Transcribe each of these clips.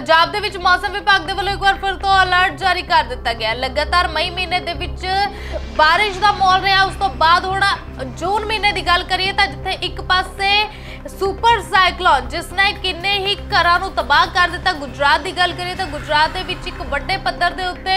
ਪੰਜਾਬ ਦੇ ਵਿੱਚ ਮੌਸਮ ਵਿਭਾਗ ਦੇ ਵੱਲੋਂ ਇੱਕ ਵਾਰ ਫਿਰ ਤੋਂ ਅਲਰਟ ਜਾਰੀ ਕਰ ਦਿੱਤਾ ਗਿਆ। ਲਗਾਤਾਰ ਮਈ ਮਹੀਨੇ ਦੇ ਵਿੱਚ ਬਾਰਿਸ਼ ਦਾ ਮਾਹੌਲ ਰਿਹਾ। ਉਸ ਤੋਂ ਬਾਅਦ ਹੁਣ ਜੂਨ ਮਹੀਨੇ ਦੀ ਗੱਲ ਕਰੀਏ ਤਾਂ ਜਿੱਥੇ ਇੱਕ ਪਾਸੇ ਸੁਪਰ ਸਾਈਕਲੋਨ, ਜਿਸ ਨੇ ਕਿੰਨੇ ਹੀ ਘਰਾਂ ਨੂੰ ਤਬਾਹ ਕਰ ਦਿੱਤਾ। ਗੁਜਰਾਤ ਦੀ ਗੱਲ ਕਰੀਏ ਤਾਂ ਗੁਜਰਾਤ ਦੇ ਵਿੱਚ ਇੱਕ ਵੱਡੇ ਪੱਧਰ ਦੇ ਉੱਤੇ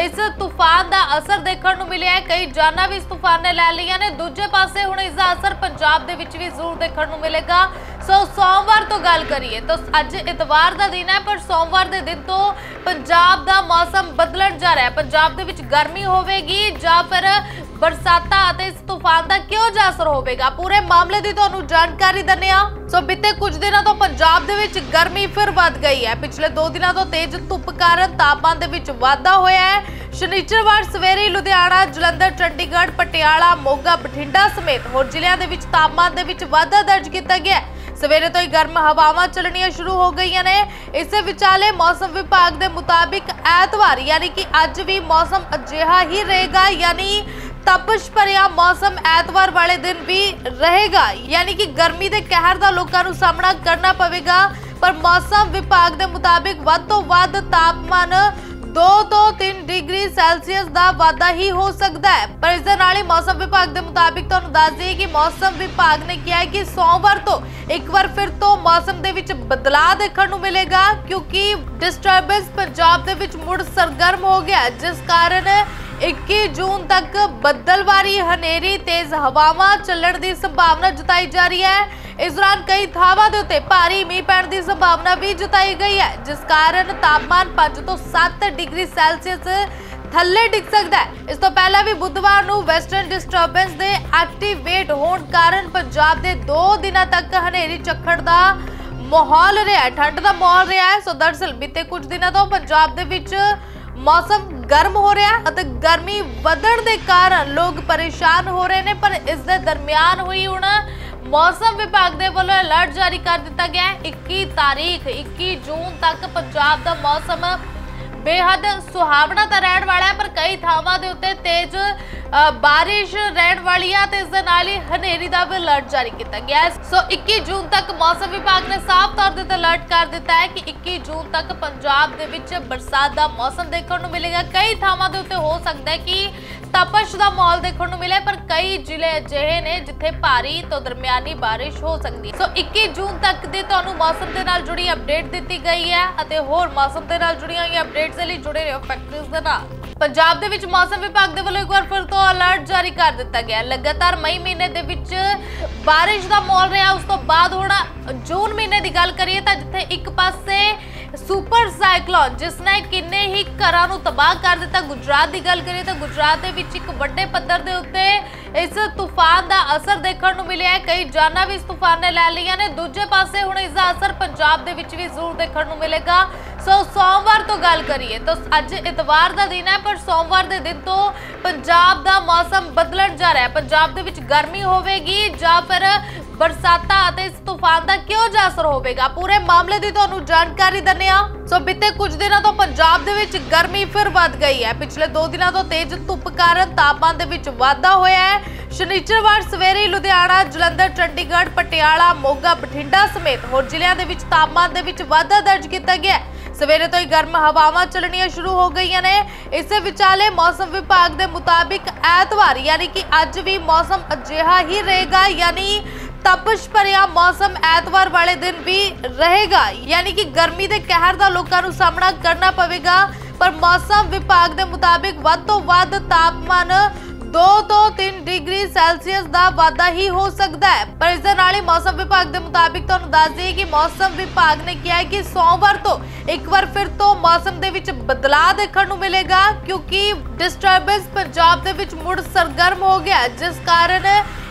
ਇਸ ਤੂਫਾਨ ਦਾ ਅਸਰ ਦੇਖਣ ਨੂੰ ਮਿਲਿਆ ਹੈ। ਕਈ ਜਾਨਾਂ ਵੀ ਇਸ ਤੂਫਾਨ ਨੇ ਲੈ ਲਈਆਂ ਨੇ। ਦੂਜੇ ਪਾਸੇ ਹੁਣ ਇਸ ਦਾ ਅਸਰ ਪੰਜਾਬ ਦੇ ਵਿੱਚ ਵੀ ਜ਼ਰੂਰ ਦੇਖਣ ਨੂੰ ਮਿਲੇਗਾ। ਸੋ ਸੋਮਵਾਰ ਤੋਂ ਗੱਲ ਕਰੀਏ ਤਾਂ ਅੱਜ ਇਤਵਾਰ ਦਾ ਦਿਨ ਹੈ, ਪਰ ਸੋਮਵਾਰ ਦੇ ਦਿਨ ਤੋਂ ਪੰਜਾਬ ਦਾ ਮੌਸਮ ਬਦਲਣ ਜਾ ਰਿਹਾ ਹੈ। ਪੰਜਾਬ ਦੇ ਵਿੱਚ ਗਰਮੀ ਹੋਵੇਗੀ ਜਾਂ ਫਿਰ ਬਰਸਾਤਾਂ ਅਤੇ ਇਸ ਤੂਫਾਨ ਦਾ ਕਿਉਂ ਜਿਹਾ ਅਸਰ ਹੋਵੇਗਾ ਪੂਰੇ ਮਾਮਲੇ ਦੀ ਤੁਹਾਨੂੰ ਜਾਣਕਾਰੀ ਦਿੰਦੇ ਹਾਂ। ਸੋ ਬੀਤੇ ਕੁਝ ਦਿਨਾਂ ਤੋਂ ਪੰਜਾਬ ਦੇ ਵਿੱਚ ਗਰਮੀ ਫਿਰ ਵੱਧ ਗਈ ਹੈ। ਪਿਛਲੇ 2 ਦਿਨਾਂ ਤੋਂ ਤੇਜ਼ ਧੁੱਪ ਕਾਰਨ ਤਾਪਮਾਨ ਦੇ ਵਿੱਚ ਵਾਧਾ ਹੋਇਆ ਹੈ। ਸ਼ਨੀਚਰਵਾਰ ਸਵੇਰੇ ਲੁਧਿਆਣਾ, ਜਲੰਧਰ, ਚੰਡੀਗੜ੍ਹ, ਪਟਿਆਲਾ, ਮੋਗਾ, ਬਠਿੰਡਾ ਸਮੇਤ ਹੋਰ ਜ਼ਿਲ੍ਹਿਆਂ ਦੇ ਵਿੱਚ ਤਾਪਮਾਨ ਦੇ ਵਿੱਚ ਵਾਧਾ ਦਰਜ ਕੀਤਾ ਗਿਆ ਸਵੇਰੇ ਤੋਂ ਹੀ ਗਰਮ ਹਵਾਵਾਂ ਚੱਲਣੀਆਂ ਸ਼ੁਰੂ ਹੋ ਗਈਆਂ ਨੇ। ਇਸੇ ਵਿਚਾਲੇ ਮੌਸਮ ਵਿਭਾਗ ਦੇ ਮੁਤਾਬਿਕ ਐਤਵਾਰ, ਯਾਨੀ ਕਿ ਅੱਜ ਵੀ ਮੌਸਮ ਅਜਿਹਾ ਹੀ ਰਹੇਗਾ, ਯਾਨੀ ਤਪਸ਼ ਭਰਿਆ ਮੌਸਮ ਐਤਵਾਰ ਵਾਲੇ ਦਿਨ ਵੀ ਰਹੇਗਾ। ਯਾਨੀ ਕਿ ਗਰਮੀ ਦੇ ਕਹਿਰ ਦਾ ਲੋਕਾਂ ਨੂੰ ਸਾਹਮਣਾ ਕਰਨਾ ਪਵੇਗਾ। ਪਰ ਮੌਸਮ ਵਿਭਾਗ ਦੇ ਮੁਤਾਬਿਕ ਵੱਧ ਤੋਂ ਵੱਧ ਤਾਪਮਾਨ 2 ਤੋਂ 3 ਡਿਗਰੀ ਸੈਲਸੀਅਸ ਦਾ ਵਾਧਾ ਹੀ ਹੋ ਸਕਦਾ ਹੈ। ਪਰ ਇਸ ਦੇ ਨਾਲ ਹੀ ਮੌਸਮ ਵਿਭਾਗ ਦੇ ਮੁਤਾਬਿਕ ਤੁਹਾਨੂੰ ਦੱਸ ਦਈਏ ਕਿ ਮੌਸਮ ਵਿਭਾਗ ਨੇ ਕਿਹਾ ਹੈ ਕਿ ਸੋਮਵਾਰ ਤੋਂ ਇੱਕ ਵਾਰ ਫਿਰ ਤੋਂ ਮੌਸਮ ਦੇ ਵਿੱਚ ਬਦਲਾਅ ਦੇਖਣ ਨੂੰ ਮਿਲੇਗਾ, ਕਿਉਂਕਿ ਡਿਸਟਰਬੈਂਸ ਪੰਜਾਬ ਦੇ ਵਿੱਚ ਮੁੜ ਸਰਗਰਮ ਹੋ ਗਿਆ ਜਿਸ ਕਾਰਨ 21 ਜੂਨ ਤੱਕ ਬੱਦਲਵਾਰੀ, ਹਨੇਰੀ, ਤੇਜ਼ ਹਵਾਵਾਂ ਚੱਲਣ ਦੀ ਸੰਭਾਵਨਾ ਜਤਾਈ ਜਾ ਰਹੀ ਹੈ। ਇਸ ਦੌਰਾਨ ਕਈ ਥਾਵਾਂ ਦੇ ਉੱਤੇ ਭਾਰੀ ਮੀਂਹ ਪੈਣ ਦੀ ਸੰਭਾਵਨਾ ਵੀ ਜਤਾਈ ਗਈ ਹੈ, ਜਿਸ ਕਾਰਨ ਤਾਪਮਾਨ 5 ਤੋਂ 7 ਡਿਗਰੀ ਸੈਲਸੀਅਸ ਥੱਲੇ ਡਿੱਗ ਸਕਦਾ ਹੈ। ਇਸ ਤੋਂ ਪਹਿਲਾਂ ਵੀ ਬੁੱਧਵਾਰ ਨੂੰ ਵੈਸਟਰਨ ਡਿਸਟਰਬੈਂਸ ਦੇ ਐਕਟੀਵੇਟ ਹੋਣ ਕਾਰਨ ਪੰਜਾਬ ਦੇ 2 ਦਿਨਾਂ ਤੱਕ ਹਨੇਰੀ ਚੱਖੜ ਦਾ ਮਾਹੌਲ ਰਿਹਾ ਠੰਡ ਦਾ ਮਾਹੌਲ ਰਿਹਾ ਹੈ। ਸੋ ਦਰਅਸਲ ਬੀਤੇ ਕੁਝ ਦਿਨਾਂ ਤੋਂ ਪੰਜਾਬ ਦੇ ਵਿੱਚ ਮੌਸਮ ਗਰਮ ਹੋ ਰਿਹਾ ਅਤੇ ਗਰਮੀ ਵਧਣ ਦੇ ਕਾਰਨ ਲੋਕ ਪਰੇਸ਼ਾਨ ਹੋ ਰਹੇ ਨੇ, ਪਰ ਇਸ ਦੇ ਦਰਮਿਆਨ ਹੋਈ ਹੁਣ ਮੌਸਮ ਵਿਭਾਗ ਦੇ ਵੱਲੋਂ ਅਲਰਟ ਜਾਰੀ ਕਰ ਦਿੱਤਾ ਗਿਆ ਹੈ। 21 ਤਾਰੀਖ 21 ਜੂਨ ਤੱਕ ਪੰਜਾਬ ਦਾ ਮੌਸਮ ਬੇਹੱਦ ਸੁਹਾਵਣਾ ਤਾਂ ਰਹਿਣ ਵਾਲਾ ਹੈ, ਪਰ ਕਈ ਥਾਵਾਂ ਦੇ ਉੱਤੇ ਤੇਜ਼ ਬਾਰਿਸ਼ ਰਹਿਣ ਵਾਲੀ ਹੈ ਤੇ ਇਸ ਦੇ ਨਾਲ ਹੀ ਹਨੇਰੀ ਦਾ ਵੀ ਅਲਰਟ ਜਾਰੀ ਕੀਤਾ ਗਿਆ ਹੈ। ਸੋ 21 ਜੂਨ ਤੱਕ ਮੌਸਮ ਵਿਭਾਗ ਨੇ ਸਾਫ਼ ਤੌਰ ਤੇ ਅਲਰਟ ਕਰ ਦਿੱਤਾ ਹੈ ਕਿ 21 ਜੂਨ ਤੱਕ ਪੰਜਾਬ ਦੇ ਵਿੱਚ ਬਰਸਾਤ ਦਾ ਮੌਸਮ ਦੇਖਣ ਨੂੰ ਮਿਲੇਗਾ। ਕਈ ਥਾਵਾਂ ਦੇ ਉੱਤੇ ਹੋ ਸਕਦਾ ਹੈ ਕਿ ਤਪਸ਼ ਦਾ ਮਾਹੌਲ ਦੇਖਣ ਨੂੰ ਮਿਲਿਆ ਪਰ ਕਈ ਜ਼ਿਲ੍ਹੇ ਅਜਿਹੇ ਨੇ ਜਿੱਥੇ ਭਾਰੀ ਤੋਂ ਦਰਮਿਆਨੀ ਬਾਰਿਸ਼ ਹੋ ਸਕਦੀ ਹੈ। ਸੋ 21 ਜੂਨ ਤੱਕ ਦੇ ਤੁਹਾਨੂੰ ਮੌਸਮ ਦੇ ਨਾਲ ਜੁੜੀ ਅਪਡੇਟ ਦਿੱਤੀ ਗਈ ਹੈ ਅਤੇ ਹੋਰ ਮੌਸਮ ਦੇ ਨਾਲ ਜੁੜੀਆਂ ਹੋਈਆਂ ਅਪਡੇਟਸ ਦੇ ਲਈ ਜੁੜੇ ਰਹੋ ਫੈਕਟਰੀਜ਼ ਦੇ ਨਾਲ। ਪੰਜਾਬ ਦੇ ਵਿੱਚ ਮੌਸਮ ਵਿਭਾਗ ਦੇ ਵੱਲੋਂ ਇੱਕ ਵਾਰ ਫਿਰ ਤੋਂ ਅਲਰਟ ਜਾਰੀ ਕਰ ਦਿੱਤਾ ਗਿਆ ਲਗਾਤਾਰ ਮਈ ਮਹੀਨੇ ਦੇ ਵਿੱਚ ਬਾਰਿਸ਼ ਦਾ ਮਾਹੌਲ ਰਿਹਾ। ਉਸ ਤੋਂ ਬਾਅਦ ਹੁਣ ਜੂਨ ਮਹੀਨੇ ਦੀ ਗੱਲ ਕਰੀਏ ਤਾਂ ਜਿੱਥੇ ਇੱਕ ਪਾਸੇ ਸੁਪਰ ਸਾਈਕਲੋਨ, ਜਿਸ ਨੇ ਕਿੰਨੇ ਹੀ ਘਰਾਂ ਨੂੰ ਤਬਾਹ ਕਰ ਦਿੱਤਾ। ਗੁਜਰਾਤ ਦੀ ਗੱਲ ਕਰੀਏ ਤਾਂ ਗੁਜਰਾਤ ਦੇ ਵਿੱਚ ਇੱਕ ਵੱਡੇ ਪੱਧਰ ਦੇ ਉੱਤੇ ਇਸ ਤੂਫਾਨ ਦਾ ਅਸਰ ਦੇਖਣ ਨੂੰ ਮਿਲਿਆ ਹੈ। ਕਈ ਜਾਨਾਂ ਵੀ ਇਸ ਤੂਫਾਨ ਨੇ ਲੈ ਲਈਆਂ ਨੇ। ਦੂਜੇ ਪਾਸੇ ਹੁਣ ਇਸ ਦਾ ਅਸਰ ਪੰਜਾਬ ਦੇ ਵਿੱਚ ਵੀ ਜ਼ਰੂਰ ਦੇਖਣ ਨੂੰ ਮਿਲੇਗਾ। ਸੋ ਸੋਮਵਾਰ ਤੋਂ ਗੱਲ ਕਰੀਏ ਤਾਂ ਅੱਜ ਇਤਵਾਰ ਦਾ ਦਿਨ ਹੈ, ਪਰ ਸੋਮਵਾਰ ਦੇ ਦਿਨ ਤੋਂ ਪੰਜਾਬ ਦਾ ਮੌਸਮ ਬਦਲਣ ਜਾ ਰਿਹਾ ਹੈ। ਪੰਜਾਬ ਦੇ ਵਿੱਚ ਗਰਮੀ ਹੋਵੇਗੀ ਜਾਂ ਫਿਰ ਬਰਸਾਤਾਂ ਅਤੇ ਇਸ ਤੂਫਾਨ ਦਾ ਕਿਉਂ ਜਿਹਾ ਅਸਰ ਹੋਵੇਗਾ? ਪੂਰੇ ਮਾਮਲੇ ਦੀ ਤੁਹਾਨੂੰ ਜਾਣਕਾਰੀ ਦਿੰਦੇ ਹਾਂ। ਸੋ ਬੀਤੇ ਕੁਝ ਦਿਨਾਂ ਤੋਂ ਪੰਜਾਬ ਦੇ ਵਿੱਚ ਗਰਮੀ ਫਿਰ ਵੱਧ ਗਈ ਹੈ। ਪਿਛਲੇ 2 ਦਿਨਾਂ ਤੋਂ ਤੇਜ਼ ਧੁੱਪ ਕਾਰਨ ਤਾਪਮਾਨ ਦੇ ਵਿੱਚ ਵਾਧਾ ਹੋਇਆ ਹੈ। ਸ਼ਨੀਚਰਵਾਰ ਸਵੇਰੇ ਲੁਧਿਆਣਾ, ਜਲੰਧਰ, ਚੰਡੀਗੜ੍ਹ, ਪਟਿਆਲਾ, ਮੋਗਾ, ਬਠਿੰਡਾ ਸਮੇਤ ਹੋਰ ਜ਼ਿਲ੍ਹਿਆਂ ਦੇ ਵਿੱਚ ਤਾਪਮਾਨ ਦੇ ਵਿੱਚ ਵਾਧਾ ਦਰਜ ਕੀਤਾ ਗਿਆ ਸਵੇਰੇ ਤੋਂ ਹੀ ਗਰਮ ਹਵਾਵਾਂ ਚੱਲਣੀਆਂ ਸ਼ੁਰੂ ਹੋ ਗਈਆਂ ਨੇ। ਇਸੇ ਵਿਚਾਲੇ ਮੌਸਮ ਵਿਭਾਗ ਦੇ ਮੁਤਾਬਿਕ ਐਤਵਾਰ, ਯਾਨੀ ਕਿ ਅੱਜ ਵੀ ਮੌਸਮ ਅਜਿਹਾ ਹੀ ਰਹੇਗਾ, ਯਾਨੀ ਤਪਸ਼ ਭਰਿਆ ਮੌਸਮ ਐਤਵਾਰ ਵਾਲੇ ਦਿਨ ਵੀ ਰਹੇਗਾ। ਯਾਨੀ ਕਿ ਗਰਮੀ ਦੇ ਕਹਿਰ ਦਾ ਲੋਕਾਂ ਨੂੰ ਸਾਹਮਣਾ ਕਰਨਾ ਪਵੇਗਾ। ਪਰ ਮੌਸਮ ਵਿਭਾਗ ਦੇ ਮੁਤਾਬਿਕ ਵੱਧ ਤੋਂ ਵੱਧ ਤਾਪਮਾਨ 2 ਤੋਂ 3 ਡਿਗਰੀ ਸੈਲਸੀਅਸ ਦਾ ਵਾਧਾ ਹੀ ਹੋ ਸਕਦਾ ਹੈ। ਪਰ ਇਸ ਦੇ ਨਾਲ ਹੀ ਮੌਸਮ ਵਿਭਾਗ ਦੇ ਮੁਤਾਬਿਕ ਤੁਹਾਨੂੰ ਦੱਸ ਦਈਏ ਕਿ ਮੌਸਮ ਵਿਭਾਗ ਨੇ ਕਿਹਾ ਹੈ ਕਿ ਸੋਮਵਾਰ ਤੋਂ ਇੱਕ ਵਾਰ ਫਿਰ ਤੋਂ ਮੌਸਮ ਦੇ ਵਿੱਚ ਬਦਲਾਅ ਦੇਖਣ ਨੂੰ ਮਿਲੇਗਾ, ਕਿਉਂਕਿ ਡਿਸਟਰਬੈਂਸ ਪੰਜਾਬ ਦੇ ਵਿੱਚ ਮੁੜ ਸਰਗਰਮ ਹੋ ਗਿਆ ਜਿਸ ਕਾਰਨ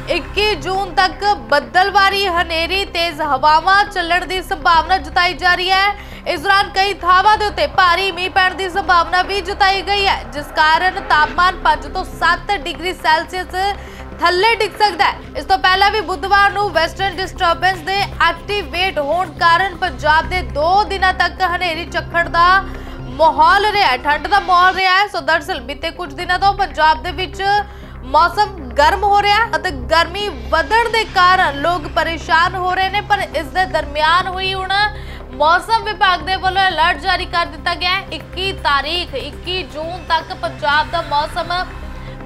21 ਜੂਨ ਤੱਕ ਬੱਦਲਵਾਰੀ ਹਨੇਰੀ, ਤੇਜ਼ ਹਵਾਵਾਂ ਚੱਲਣ ਦੀ ਸੰਭਾਵਨਾ ਜਤਾਈ ਜਾ ਰਹੀ ਹੈ। ਇਸ ਦੌਰਾਨ ਕਈ ਥਾਵਾਂ ਦੇ ਉੱਤੇ ਭਾਰੀ ਮੀਂਹ ਪੈਣ ਦੀ ਸੰਭਾਵਨਾ ਵੀ ਜਤਾਈ ਗਈ ਹੈ, ਜਿਸ ਕਾਰਨ ਤਾਪਮਾਨ 5 ਤੋਂ 7 ਡਿਗਰੀ ਸੈਲਸੀਅਸ ਥੱਲੇ ਡਿੱਗ ਸਕਦਾ ਹੈ। ਇਸ ਤੋਂ ਪਹਿਲਾਂ ਵੀ ਬੁੱਧਵਾਰ ਨੂੰ ਵੈਸਟਰਨ ਡਿਸਟਰਬੈਂਸ ਦੇ ਐਕਟੀਵੇਟ ਹੋਣ ਕਾਰਨ ਪੰਜਾਬ ਦੇ 2 ਦਿਨਾਂ ਤੱਕ ਹਨੇਰੀ ਚੱਖੜ ਦਾ ਮਾਹੌਲ ਰਿਹਾ ਠੰਡ ਦਾ ਮਾਹੌਲ ਰਿਹਾ ਹੈ। ਸੋ ਦਰਅਸਲ ਬੀਤੇ ਕੁਝ ਦਿਨਾਂ ਤੋਂ ਪੰਜਾਬ ਦੇ ਵਿੱਚ ਮੌਸਮ ਗਰਮ ਹੋ ਰਿਹਾ ਅਤੇ ਗਰਮੀ ਵਧਣ ਦੇ ਕਾਰਨ ਲੋਕ ਪਰੇਸ਼ਾਨ ਹੋ ਰਹੇ ਨੇ, ਪਰ ਇਸ ਦੇ ਦਰਮਿਆਨ ਹੋਈ ਹੁਣ ਮੌਸਮ ਵਿਭਾਗ ਦੇ ਵੱਲੋਂ ਅਲਰਟ ਜਾਰੀ ਕਰ ਦਿੱਤਾ ਗਿਆ ਹੈ। 21 ਤਾਰੀਖ 21 ਜੂਨ ਤੱਕ ਪੰਜਾਬ ਦਾ ਮੌਸਮ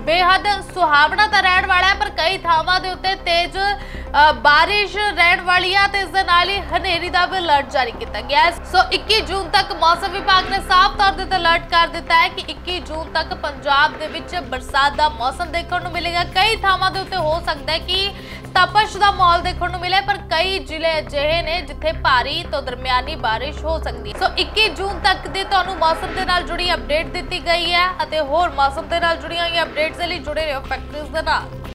ਬੇਹੱਦ ਸੁਹਾਵਣਾ ਤਾਂ ਰਹਿਣ ਵਾਲਾ ਹੈ, ਪਰ ਕਈ ਥਾਵਾਂ ਦੇ ਉੱਤੇ ਤੇਜ਼ ਬਾਰਿਸ਼ ਰਹਿਣ ਵਾਲੀ ਹੈ ਤੇ ਇਸ ਦੇ ਨਾਲ ਹੀ ਹਨੇਰੀ ਦਾ ਵੀ ਅਲਰਟ ਜਾਰੀ ਕੀਤਾ ਗਿਆ ਸੋ 21 ਜੂਨ ਤੱਕ ਮੌਸਮ ਵਿਭਾਗ ਨੇ ਸਾਫ਼ ਤੌਰ ਤੇ ਅਲਰਟ ਕਰ ਦਿੱਤਾ ਹੈ ਕਿ 21 ਜੂਨ ਤੱਕ ਪੰਜਾਬ ਦੇ ਵਿੱਚ ਬਰਸਾਤ ਦਾ ਮੌਸਮ ਦੇਖਣ ਨੂੰ ਮਿਲੇਗਾ। ਕਈ ਥਾਵਾਂ ਦੇ ਉੱਤੇ ਹੋ ਸਕਦਾ ਹੈ ਕਿ ਤਪਸ਼ ਦਾ ਮਾਹੌਲ ਦੇਖਣ ਨੂੰ ਮਿਲੇ, ਪਰ ਕਈ ਜ਼ਿਲ੍ਹੇ ਅਜਿਹੇ ਨੇ ਜਿੱਥੇ ਭਾਰੀ ਤੋਂ ਦਰਮਿਆਨੀ ਬਾਰਿਸ਼ ਹੋ ਸਕਦੀ ਹੈ। ਸੋ 21 ਜੂਨ ਤੱਕ ਦੇ ਤੁਹਾਨੂੰ ਮੌਸਮ ਦੇ ਨਾਲ ਜੁੜੀ ਅਪਡੇਟ ਦਿੱਤੀ ਗਈ ਹੈ ਅਤੇ ਹੋਰ ਮੌਸਮ ਦੇ ਨਾਲ ਜੁੜੀਆਂ ਹੋਈਆਂ ਅਪਡੇਟਸ ਲਈ ਜੁੜੇ ਰਹੋ ਫੈਕਟਰੀਜ਼ ਦੇ ਨਾਲ।